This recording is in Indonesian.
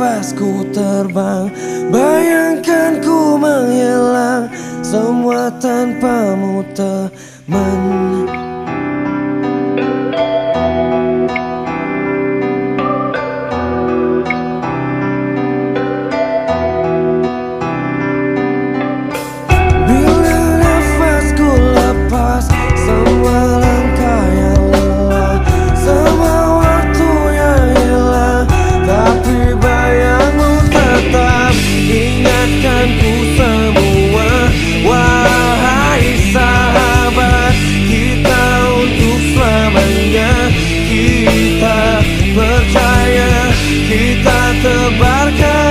nafas ku terbang. Bayangkan ku menghilang Semua tanpamu teman tebar ke